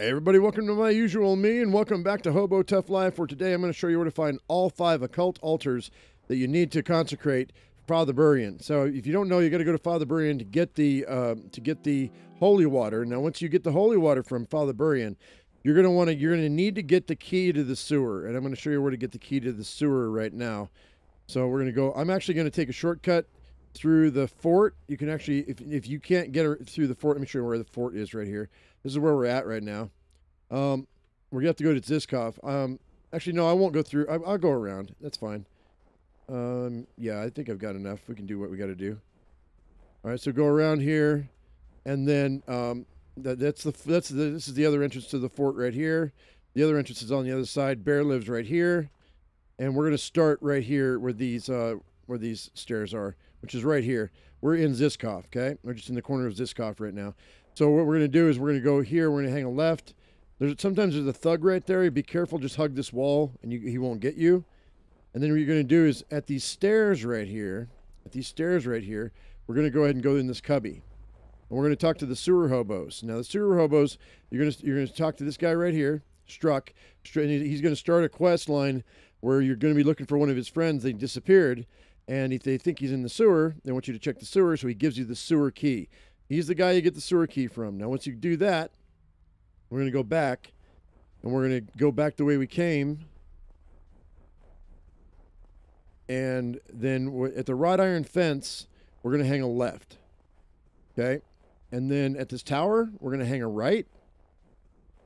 Hey everybody, welcome to my usual me and welcome back to Hobo Tough Life where today I'm going to show you where to find all five occult altars that you need to consecrate Father Burian. So if you don't know, you got to go to Father Burian to get the uh, to get the holy water. Now once you get the holy water from Father Burian, you're going to want to you're going to need to get the key to the sewer and I'm going to show you where to get the key to the sewer right now. So we're going to go I'm actually going to take a shortcut through the fort. You can actually if if you can't get through the fort, let me show you where the fort is right here. This is where we're at right now. Um, we're gonna have to go to Ziskov. Um, actually, no, I won't go through. I, will go around. That's fine. Um, yeah, I think I've got enough. We can do what we got to do. All right, so go around here, and then um, that, that's the that's the this is the other entrance to the fort right here. The other entrance is on the other side. Bear lives right here, and we're gonna start right here where these uh where these stairs are, which is right here. We're in Ziskov, okay? We're just in the corner of Ziskov right now. So what we're gonna do is we're gonna go here. We're gonna hang a left there's sometimes there's a thug right there. Be careful. Just hug this wall, and you, he won't get you. And then what you're going to do is at these stairs right here, at these stairs right here, we're going to go ahead and go in this cubby. And we're going to talk to the sewer hobos. Now the sewer hobos, you're going to you're going to talk to this guy right here, Struck. He's going to start a quest line where you're going to be looking for one of his friends. They disappeared, and if they think he's in the sewer, they want you to check the sewer. So he gives you the sewer key. He's the guy you get the sewer key from. Now once you do that, we're going to go back and we're going to go back the way we came. And then at the wrought iron fence, we're going to hang a left. Okay. And then at this tower, we're going to hang a right.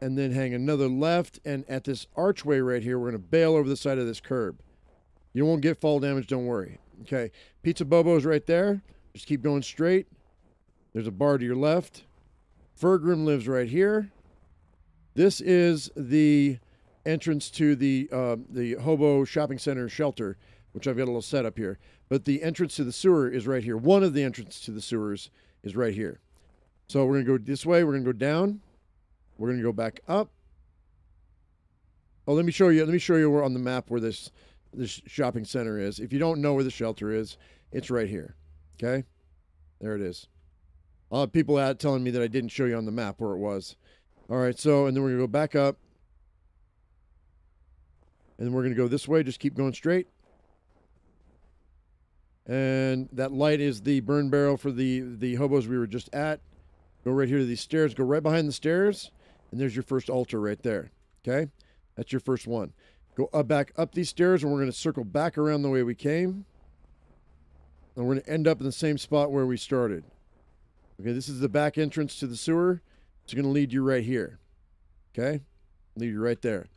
And then hang another left. And at this archway right here, we're going to bail over the side of this curb. You won't get fall damage, don't worry. Okay. Pizza Bobo's right there. Just keep going straight. There's a bar to your left. Fergrim lives right here. This is the entrance to the uh, the hobo shopping center shelter, which I've got a little setup here. But the entrance to the sewer is right here. One of the entrances to the sewers is right here. So we're gonna go this way. We're gonna go down. We're gonna go back up. Oh, let me show you. Let me show you where on the map where this this shopping center is. If you don't know where the shelter is, it's right here. Okay, there it is. Lot of people out telling me that I didn't show you on the map where it was. All right, so, and then we're to go back up. And then we're to go this way. Just keep going straight. And that light is the burn barrel for the, the hobos we were just at. Go right here to these stairs. Go right behind the stairs. And there's your first altar right there. Okay? That's your first one. Go up, back up these stairs, and we're going to circle back around the way we came. And we're going to end up in the same spot where we started. Okay, this is the back entrance to the sewer. It's going to lead you right here. Okay? Lead you right there.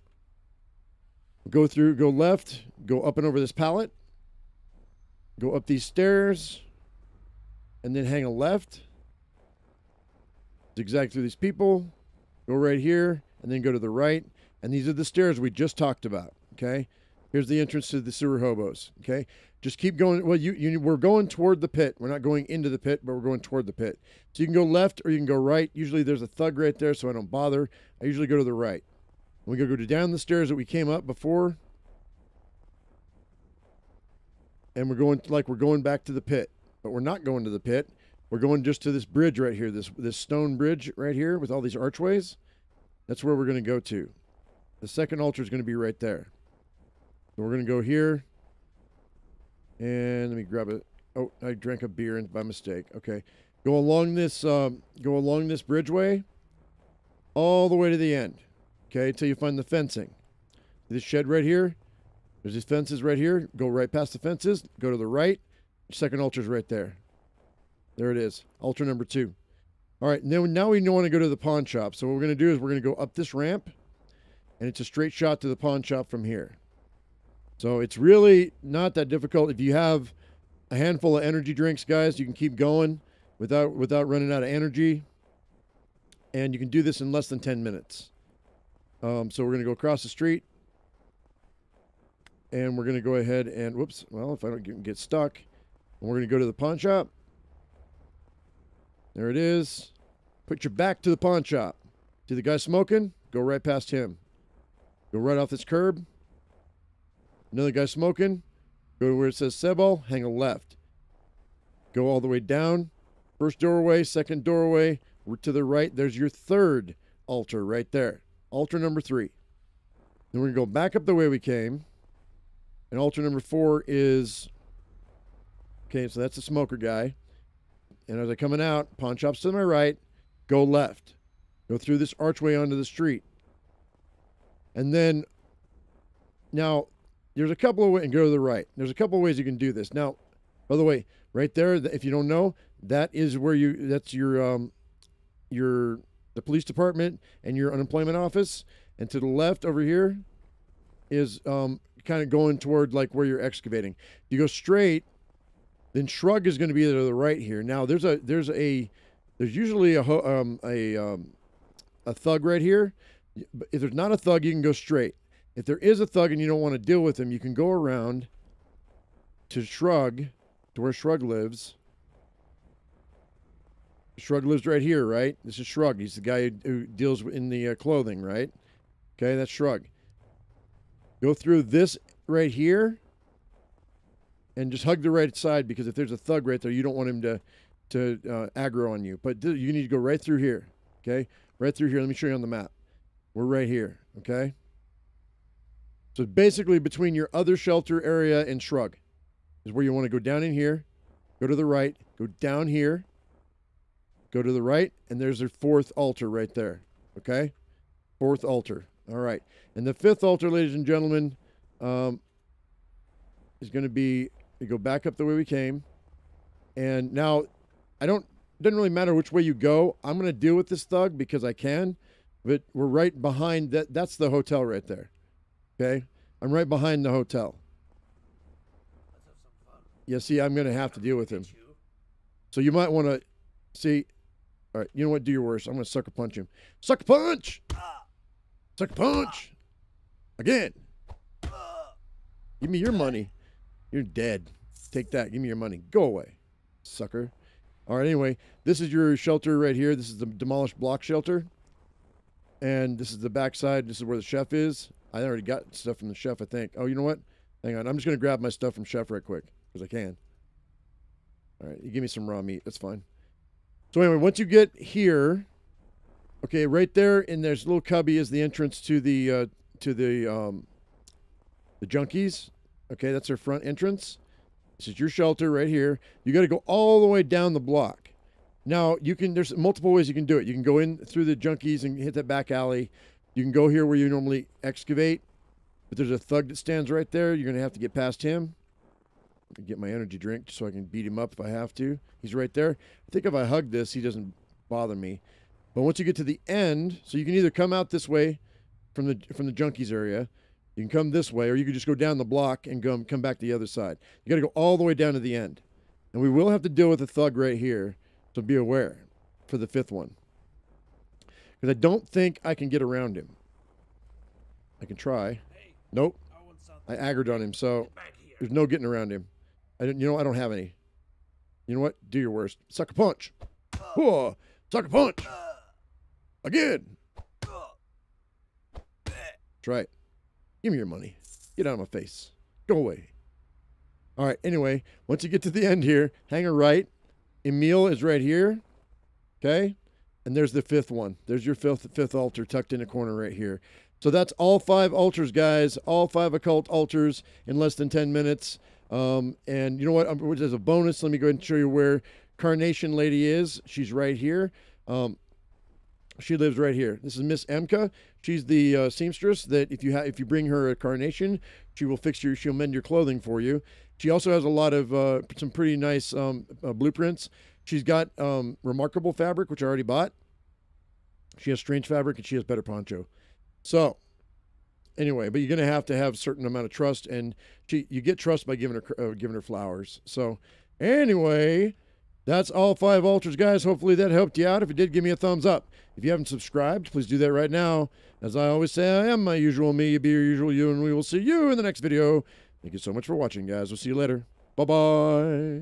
Go through, go left, go up and over this pallet, go up these stairs, and then hang a left. Zigzag through these people, go right here, and then go to the right. And these are the stairs we just talked about. Okay? Here's the entrance to the sewer hobos. Okay? Just keep going. Well, you, you we're going toward the pit. We're not going into the pit, but we're going toward the pit. So you can go left or you can go right. Usually there's a thug right there, so I don't bother. I usually go to the right. We go go down the stairs that we came up before, and we're going like we're going back to the pit, but we're not going to the pit. We're going just to this bridge right here, this this stone bridge right here with all these archways. That's where we're going to go to. The second altar is going to be right there. So we're going to go here. And let me grab it. Oh, I drank a beer by mistake. Okay. Go along this um, go along this bridgeway all the way to the end. Okay, until you find the fencing. This shed right here. There's these fences right here. Go right past the fences. Go to the right. Second altar's right there. There it is. Altar number two. All right, now, now we want to go to the pawn shop. So what we're going to do is we're going to go up this ramp, and it's a straight shot to the pawn shop from here. So it's really not that difficult. If you have a handful of energy drinks, guys, you can keep going without without running out of energy. And you can do this in less than 10 minutes. Um, so we're going to go across the street. And we're going to go ahead and, whoops, well, if I don't get, get stuck, we're going to go to the pawn shop. There it is. Put your back to the pawn shop. See the guy smoking? Go right past him. Go right off this curb. Another guy smoking. Go to where it says Sebel, hang a left. Go all the way down. First doorway, second doorway, to the right. There's your third altar right there. Altar number three. Then we're going to go back up the way we came. And altar number four is. Okay, so that's the smoker guy. And as I'm coming out, pawn shops to my right, go left. Go through this archway onto the street. And then, now, there's a couple of ways, and go to the right. There's a couple of ways you can do this. Now, by the way, right there, if you don't know, that is where you, that's your, um, your, the police department and your unemployment office. And to the left over here is um, kind of going toward like where you're excavating. If You go straight, then shrug is going to be to the right here. Now there's a there's a there's usually a um, a um, a thug right here. If there's not a thug, you can go straight. If there is a thug and you don't want to deal with him, you can go around to Shrug, to where Shrug lives. Shrug lives right here, right? This is Shrug. He's the guy who deals in the uh, clothing, right? Okay, that's Shrug. Go through this right here and just hug the right side because if there's a thug right there, you don't want him to to uh, aggro on you. But you need to go right through here, okay? Right through here. Let me show you on the map. We're right here, okay? So basically between your other shelter area and Shrug is where you want to go down in here, go to the right, go down here, go to the right, and there's your fourth altar right there, okay? Fourth altar. All right. And the fifth altar, ladies and gentlemen, um, is going to be, we go back up the way we came. And now, I don't, doesn't really matter which way you go. I'm going to deal with this thug because I can. But we're right behind that. That's the hotel right there. Okay. I'm right behind the hotel. Yeah, see, I'm going to have to deal with him. So you might want to see. All right, you know what? Do your worst. I'm going to sucker punch him. Sucker punch! Sucker punch! Again. Give me your money. You're dead. Take that. Give me your money. Go away, sucker. All right, anyway, this is your shelter right here. This is the demolished block shelter. And this is the backside. This is where the chef is. I already got stuff from the chef, I think. Oh, you know what? Hang on. I'm just going to grab my stuff from chef right quick because I can. All right, you give me some raw meat. That's fine. So anyway, once you get here, okay, right there in there's little cubby is the entrance to the uh, to the um, the junkies. Okay, that's their front entrance. This is your shelter right here. You got to go all the way down the block. Now you can. There's multiple ways you can do it. You can go in through the junkies and hit that back alley. You can go here where you normally excavate, but there's a thug that stands right there. You're gonna have to get past him. Get my energy drink so I can beat him up if I have to. He's right there. I think if I hug this, he doesn't bother me. But once you get to the end, so you can either come out this way from the from the junkies area. You can come this way, or you can just go down the block and come come back the other side. You got to go all the way down to the end, and we will have to deal with a thug right here. So be aware for the fifth one, because I don't think I can get around him. I can try. Nope. I aggroed on him, so there's no getting around him. I don't. You know, I don't have any. You know what? Do your worst. Sucker punch. Whoa. Sucker punch. Again. That's right. Give me your money. Get out of my face. Go away. All right. Anyway, once you get to the end here, hang a right. Emil is right here. Okay. And there's the fifth one. There's your fifth fifth altar tucked in a corner right here. So that's all five altars, guys. All five occult altars in less than 10 minutes. Um, and you know what? Um, As a bonus, let me go ahead and show you where Carnation Lady is. She's right here. Um, she lives right here. This is Miss Emka. She's the uh, seamstress that if you ha- if you bring her a carnation, she will fix your she'll mend your clothing for you. She also has a lot of uh, some pretty nice um, uh, blueprints. She's got um, remarkable fabric, which I already bought. She has strange fabric and she has better poncho. So anyway, but you're gonna have to have a certain amount of trust, and she you get trust by giving her uh, giving her flowers. So anyway. That's all five altars, guys. Hopefully that helped you out. If it did, give me a thumbs up. If you haven't subscribed, please do that right now. As I always say, I am my usual me, you be your usual you, and we will see you in the next video. Thank you so much for watching, guys. We'll see you later. Bye bye.